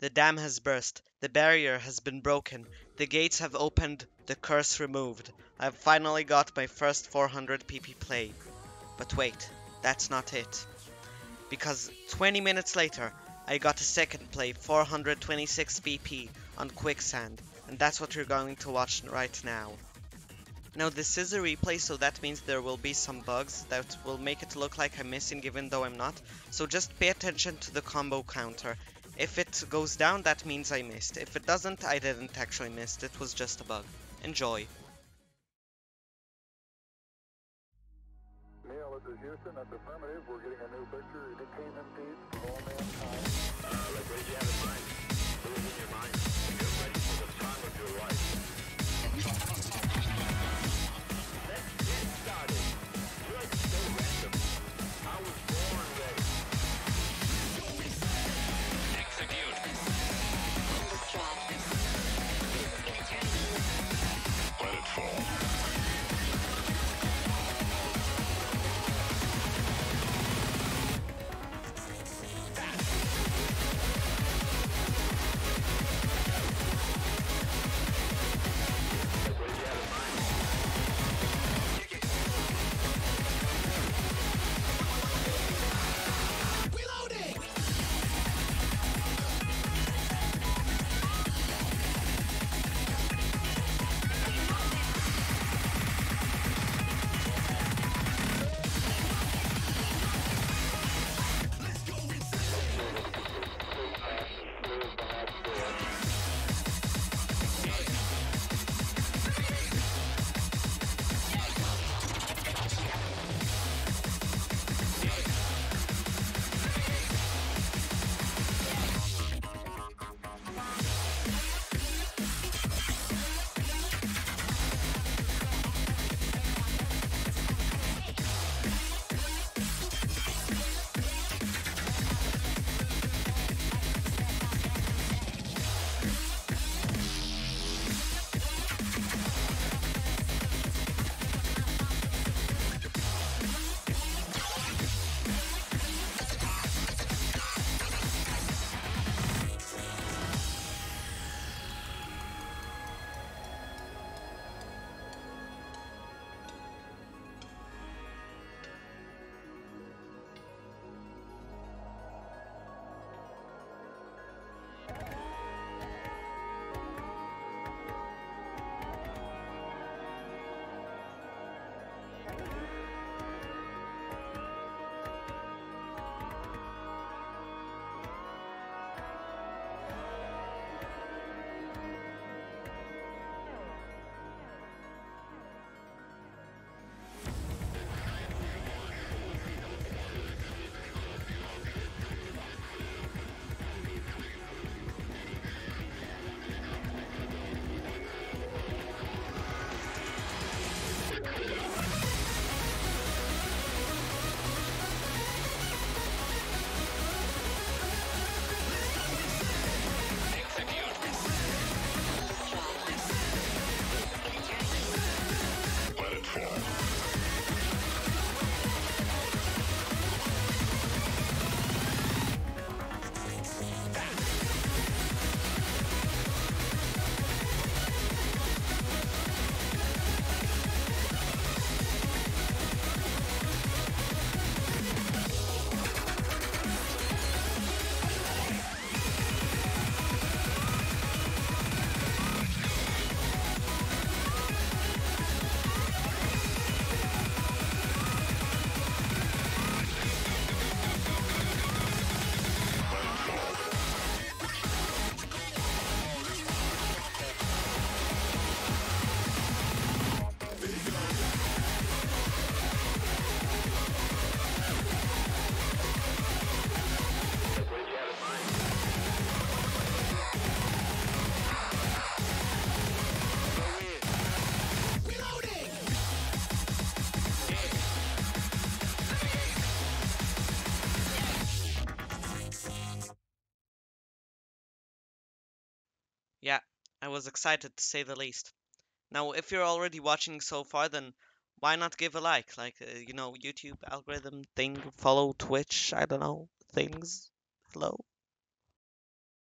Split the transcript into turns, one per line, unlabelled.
The dam has burst. The barrier has been broken. The gates have opened. The curse removed. I've finally got my first 400 PP play. But wait, that's not it. Because 20 minutes later, I got a second play 426 PP on Quicksand, and that's what you're going to watch right now. Now this is a replay, so that means there will be some bugs that will make it look like I'm missing even though I'm not. So just pay attention to the combo counter. If it goes down, that means I missed. If it doesn't, I didn't actually miss. It was just a bug. Enjoy.
Neil, this is Houston. That's affirmative. We're getting a new picture. It came in peace for all mankind.
Yeah, I was excited to say the least. Now, if you're already watching so far, then why not give a like? Like, uh, you know, YouTube algorithm thing, follow Twitch, I don't know, things. Hello?